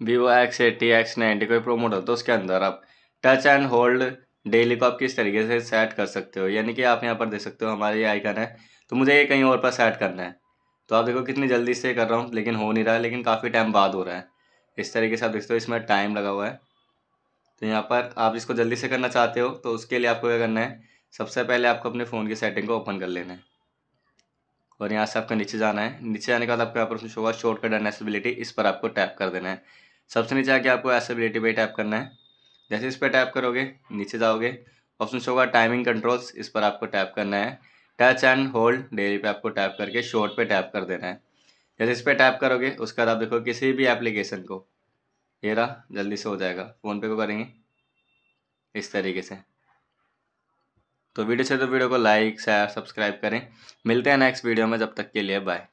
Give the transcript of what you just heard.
Vivo X eighty X ninety कोई promote हो तो उसके अंदर आप। टच एंड होल्ड डेली को आप किस तरीके से सेट कर सकते हो? यानी कि आप यहाँ पर देख सकते हो हमारे ये आइकन है। तो मुझे ये कहीं और पर सेट करना है। तो आप देखो कितनी जल्दी से कर रहा हूँ, लेकिन हो नहीं रहा है, लेकिन काफ़ी टाइम बाद हो रहा है। इस तरीके से आप देखते हो, इसमें टाइम लगा हुआ है। तो यहाँ पर आप इसको जल्दी से करना चाहते हो तो उसके लिए आपको क्या करना है, सबसे पहले आपको अपने फ़ोन की सेटिंग को ओपन कर लेना है। और यहाँ से आपको नीचे जाना है। नीचे जाने के बाद आपको यहाँ पर होगा शॉर्टकट एंड एसेबिलिटी इस पर आपको टैप कर देना है। सबसे नीचे आके आपको एसेबिलिटी पे टैप करना है। जैसे इस पर टैप करोगे, नीचे जाओगे ऑप्शन शो होगा टाइमिंग कंट्रोल्स इस पर आपको टैप करना है। टच एंड होल्ड डेली पे आपको टैप करके शॉर्ट पे टैप कर देना है। जैसे इस पर टैप करोगे, उसके बाद आप देखो किसी भी एप्लीकेशन को। ये रहा, जल्दी से हो जाएगा। फ़ोन पे को करेंगे। इस तरीके से। तो वीडियो से तो वीडियो को लाइक शेयर सब्सक्राइब करें। मिलते हैं नेक्स्ट वीडियो में, जब तक के लिए बाय